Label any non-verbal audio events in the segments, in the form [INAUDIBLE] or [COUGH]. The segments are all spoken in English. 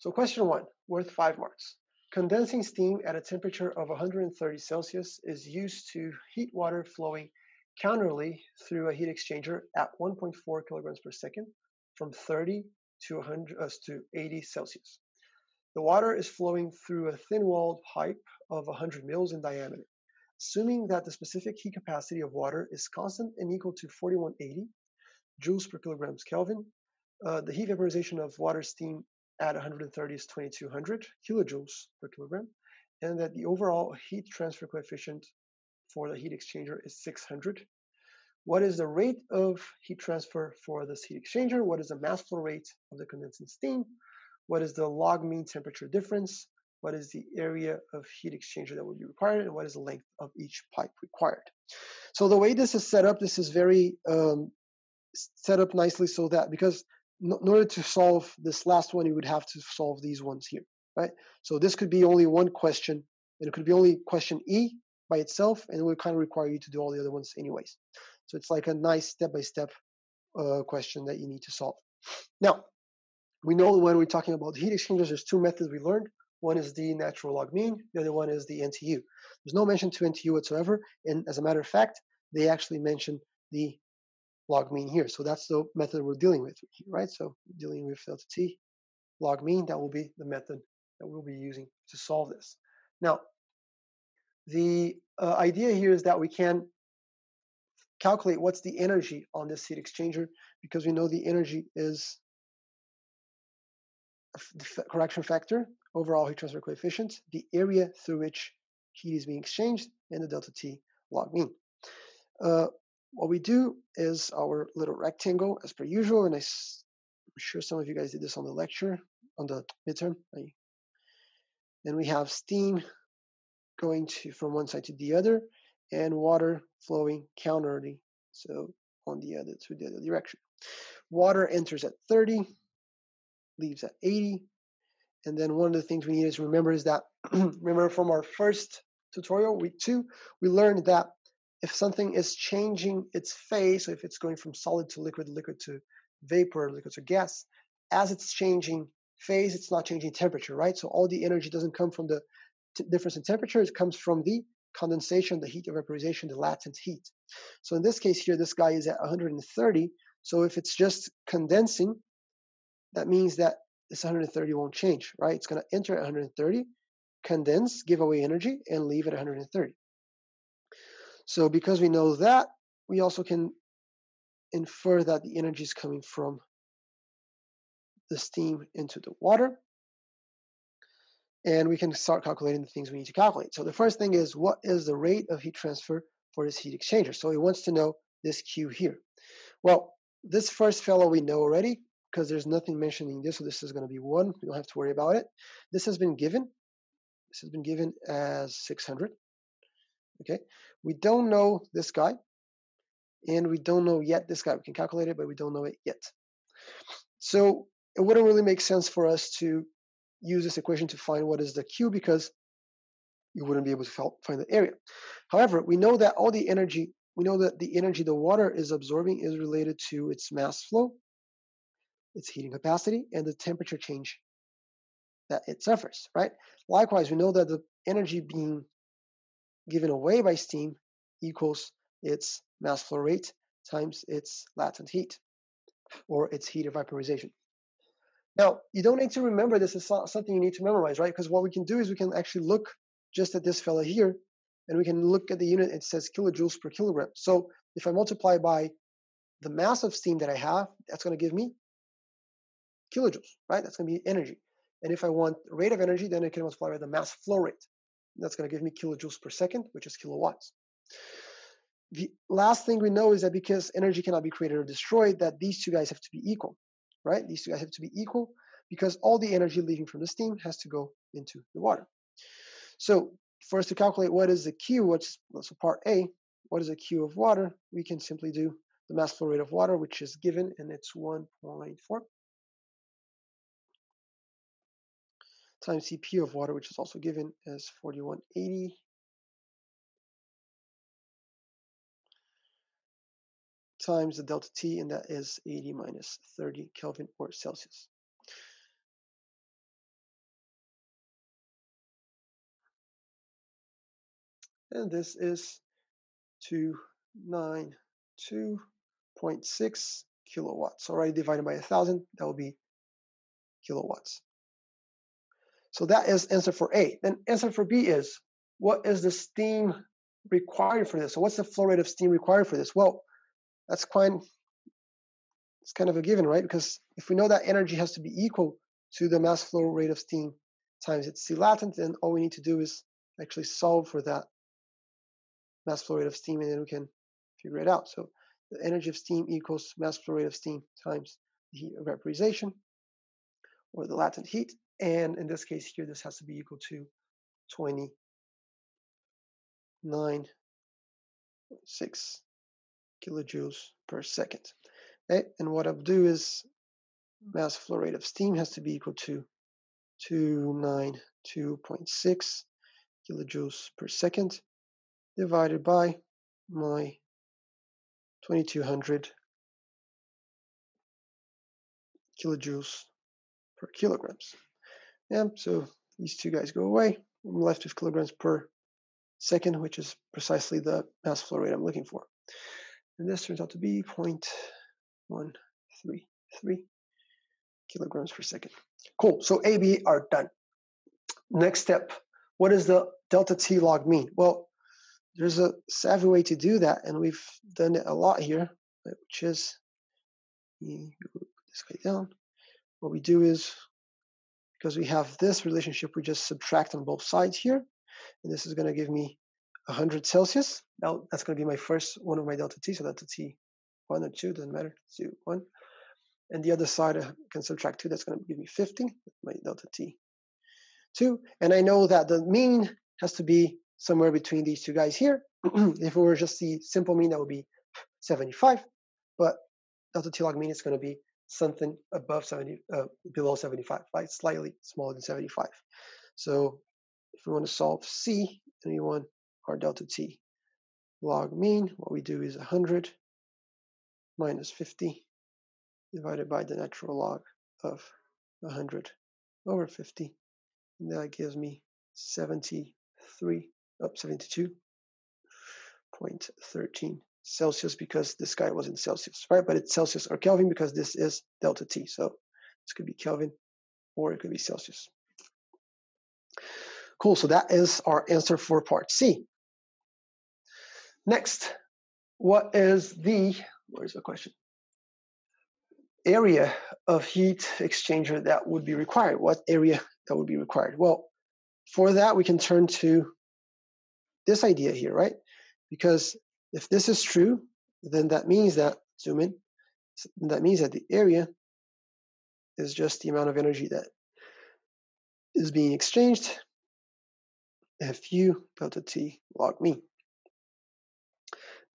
So question one, worth five marks. Condensing steam at a temperature of 130 Celsius is used to heat water flowing counterly through a heat exchanger at 1.4 kilograms per second from 30 to 100 uh, to 80 Celsius. The water is flowing through a thin-walled pipe of 100 mils in diameter. Assuming that the specific heat capacity of water is constant and equal to 4180 joules per kilograms Kelvin, uh, the heat vaporization of water steam at 130 is 2200 kilojoules per kilogram, and that the overall heat transfer coefficient for the heat exchanger is 600. What is the rate of heat transfer for this heat exchanger? What is the mass flow rate of the condensing steam? What is the log mean temperature difference? What is the area of heat exchanger that would be required? And what is the length of each pipe required? So the way this is set up, this is very um, set up nicely so that because in order to solve this last one, you would have to solve these ones here, right? So this could be only one question, and it could be only question E by itself, and it would kind of require you to do all the other ones anyways. So it's like a nice step-by-step uh, question that you need to solve. Now, we know when we're talking about heat exchangers, there's two methods we learned. One is the natural log mean, the other one is the NTU. There's no mention to NTU whatsoever, and as a matter of fact, they actually mention the log mean here. So that's the method we're dealing with, right? So dealing with delta t log mean, that will be the method that we'll be using to solve this. Now, the uh, idea here is that we can calculate what's the energy on this heat exchanger because we know the energy is the correction factor, overall heat transfer coefficient, the area through which heat is being exchanged, and the delta T log mean. Uh, what we do is our little rectangle as per usual, and I, am sure some of you guys did this on the lecture, on the midterm. And we have steam going to from one side to the other, and water flowing counterly, so on the other to the other direction. Water enters at 30, leaves at 80, and then one of the things we need to remember is that [CLEARS THROAT] remember from our first tutorial, week two, we learned that if something is changing its phase, so if it's going from solid to liquid, liquid to vapor, liquid to gas, as it's changing phase, it's not changing temperature, right? So all the energy doesn't come from the difference in temperature, it comes from the condensation, the heat of vaporization, the latent heat. So in this case here, this guy is at 130. So if it's just condensing, that means that this 130 won't change, right? It's going to enter at 130, condense, give away energy, and leave at 130. So because we know that, we also can infer that the energy is coming from the steam into the water. And we can start calculating the things we need to calculate. So the first thing is, what is the rate of heat transfer for this heat exchanger? So he wants to know this Q here. Well, this first fellow we know already because there's nothing mentioning this, so this is going to be 1. We don't have to worry about it. This has been given. This has been given as 600. Okay, we don't know this guy, and we don't know yet this guy. We can calculate it, but we don't know it yet. So it wouldn't really make sense for us to use this equation to find what is the Q because you wouldn't be able to find the area. However, we know that all the energy, we know that the energy the water is absorbing is related to its mass flow, its heating capacity, and the temperature change that it suffers, right? Likewise, we know that the energy being given away by steam equals its mass flow rate times its latent heat or its heat of vaporization. Now, you don't need to remember this is something you need to memorize, right? Because what we can do is we can actually look just at this fella here and we can look at the unit, it says kilojoules per kilogram. So if I multiply by the mass of steam that I have, that's going to give me kilojoules, right? That's going to be energy. And if I want rate of energy, then I can multiply by the mass flow rate. That's going to give me kilojoules per second, which is kilowatts. The last thing we know is that because energy cannot be created or destroyed, that these two guys have to be equal, right? These two guys have to be equal because all the energy leaving from the steam has to go into the water. So for us to calculate what is the Q, what's so part A, what is the Q of water, we can simply do the mass flow rate of water, which is given, and it's 1.4 times CP of water, which is also given as 4180. times the delta T, and that is 80 minus 30 Kelvin or Celsius. And this is 292.6 kilowatts. Already divided by 1,000, that will be kilowatts. So that is answer for A. Then answer for B is, what is the steam required for this? So what's the flow rate of steam required for this? Well, that's quite, it's kind of a given, right? Because if we know that energy has to be equal to the mass flow rate of steam times its C latent, then all we need to do is actually solve for that mass flow rate of steam, and then we can figure it out. So the energy of steam equals mass flow rate of steam times the heat of vaporization, or the latent heat. And in this case here, this has to be equal to 29.6 kilojoules per second. Okay? And what I'll do is mass flow rate of steam has to be equal to 292.6 kilojoules per second divided by my 2200 kilojoules per kilograms. Yeah, so these two guys go away. I'm left with kilograms per second, which is precisely the mass flow rate I'm looking for. And this turns out to be 0.133 kilograms per second. Cool, so A, B are done. Next step, what does the delta T log mean? Well, there's a savvy way to do that, and we've done it a lot here, which is, this guy down. What we do is, because we have this relationship, we just subtract on both sides here, and this is going to give me 100 Celsius. Now that's going to be my first one of my delta T, so that's a T1 or 2, doesn't matter, 2, 1 and the other side I can subtract 2, that's going to give me 50, my delta t 2. And I know that the mean has to be somewhere between these two guys here. [CLEARS THROAT] if it were just the simple mean, that would be 75, but delta t log mean is going to be something above 70, uh, below 75, right? Slightly smaller than 75. So if we want to solve C, and we want our delta t log mean, what we do is 100 minus 50 divided by the natural log of 100 over 50. And that gives me 73, up 72.13 Celsius because this guy was in Celsius, right? But it's Celsius or Kelvin because this is delta T. So this could be Kelvin or it could be Celsius. Cool, so that is our answer for part C. Next, what is the, where's the question? area of heat exchanger that would be required. What area that would be required? Well, for that, we can turn to this idea here, right? Because if this is true, then that means that, zoom in, that means that the area is just the amount of energy that is being exchanged if fu delta t log me.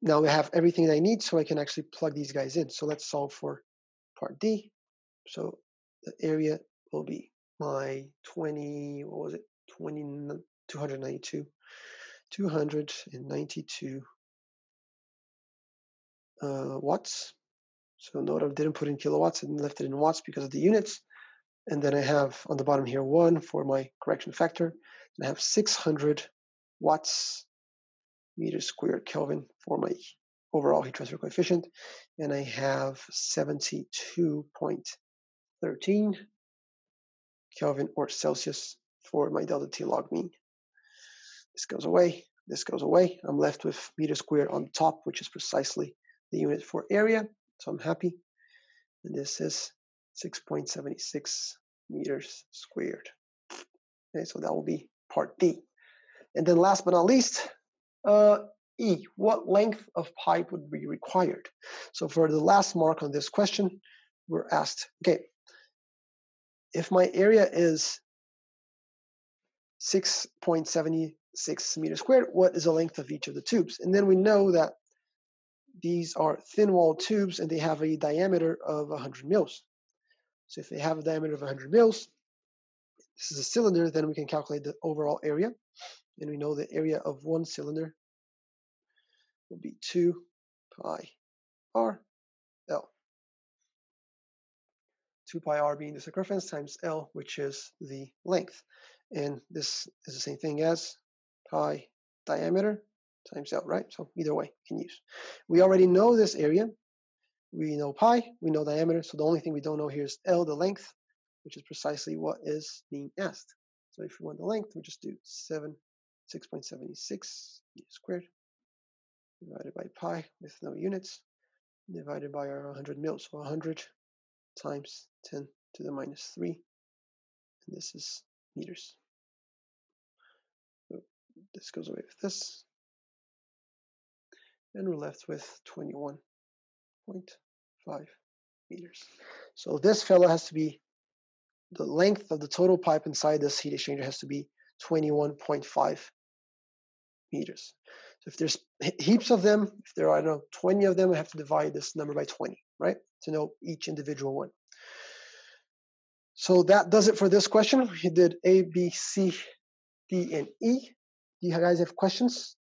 Now we have everything I need, so I can actually plug these guys in. So let's solve for part D. So the area will be my 20, what was it? 20, 292, 292 uh, watts. So note I didn't put in kilowatts and left it in watts because of the units. And then I have on the bottom here one for my correction factor. And I have 600 watts meters squared Kelvin for my overall heat transfer coefficient, and I have 72.13 Kelvin or Celsius for my delta T log mean. This goes away, this goes away. I'm left with meter squared on top, which is precisely the unit for area, so I'm happy. And this is 6.76 meters squared. Okay, so that will be part D. And then last but not least, uh, E, what length of pipe would be required? So for the last mark on this question, we're asked, okay, if my area is 6.76 meters squared, what is the length of each of the tubes? And then we know that these are thin walled tubes and they have a diameter of 100 mils. So if they have a diameter of 100 mils, this is a cylinder, then we can calculate the overall area. And we know the area of one cylinder will be 2 pi r L. 2 pi r being the circumference times L, which is the length. And this is the same thing as pi diameter times L, right? So either way, you can use. We already know this area. We know pi, we know diameter. So the only thing we don't know here is L, the length, which is precisely what is being asked. So if we want the length, we just do 7, 6.76 squared divided by pi with no units divided by our 100 mils. So 100 times 10 to the minus 3. And this is meters. So this goes away with this. And we're left with 21.5 meters. So this fellow has to be, the length of the total pipe inside this heat exchanger has to be 21.5 meters. So if there's heaps of them, if there are, I don't know, 20 of them, I have to divide this number by 20, right? To know each individual one. So that does it for this question. We did A, B, C, D, and E. Do you guys have questions?